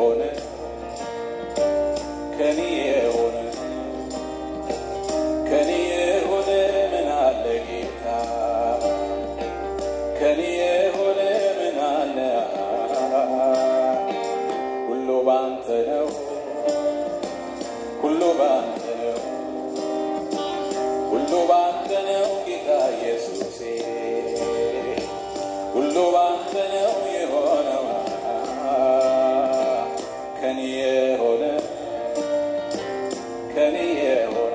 የሆነ ከኔ የሆነ ከኔ የሆነ ምን አለ ጌታ? ከኔ የሆነ ምን አለ? ሁሉ ባንተ ነው። ሁሉ ባንተ ነው። ሁሉ ባንተ ነው ጌታ ኢየሱሴ። ሁሉ ባንተ ነው የሆነው ከኔ የሆነ ከኔ የሆነ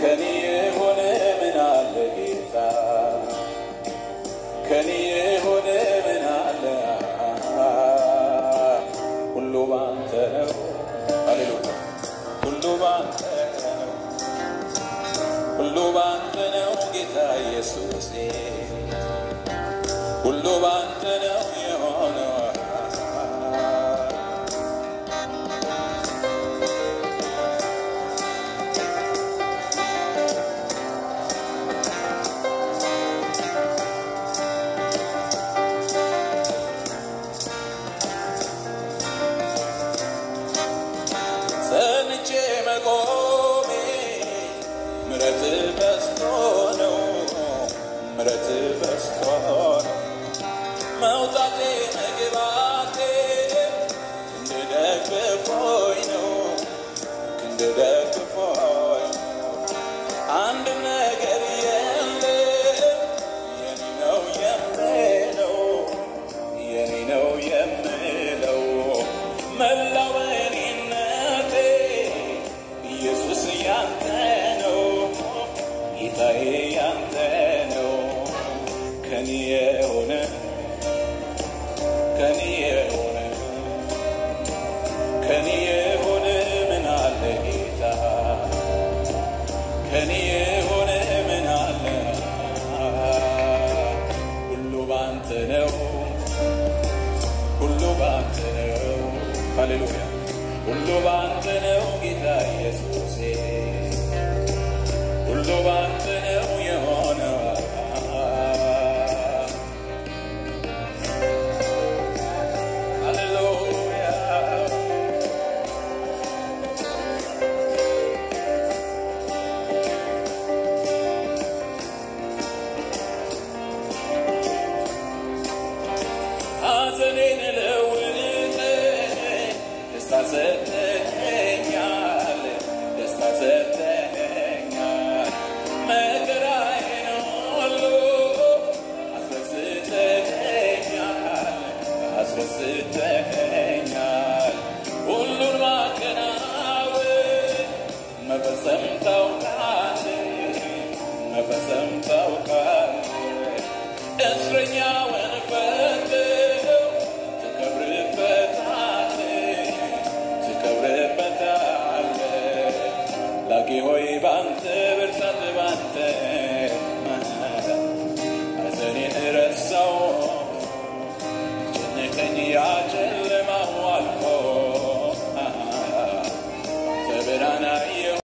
ከኔ የሆነ ምን አለ ጌታ? ከኔ የሆነ ምን አለ? ሁሉ ባንተ ነው። ሃሌሉያ። ሁሉ ባንተ ነው። ሁሉ ባንተ ነው ጌታ ኢየሱሴ ሁሉ ባንተ ነው አንድም ነገር የለም የኔ ነው የምለው የኔ ነው የምለው መላው እኔነቴ ኢየሱስ ያንተ ነው ጌታዬ ያንተ ነው ከኔ የሆነ ምን አለ ሁሉ ባንተ ነው ሁሉ ባንተ ነው ሃሌሉያ ሁሉ ባንተ ነው ጌታ ኢየሱሴ ሐዘኔን ለውጥ ደስታ ሰጥተኸኛል፣ ደስታ ሁሉን ማከናወን መፈጸም Seigneur.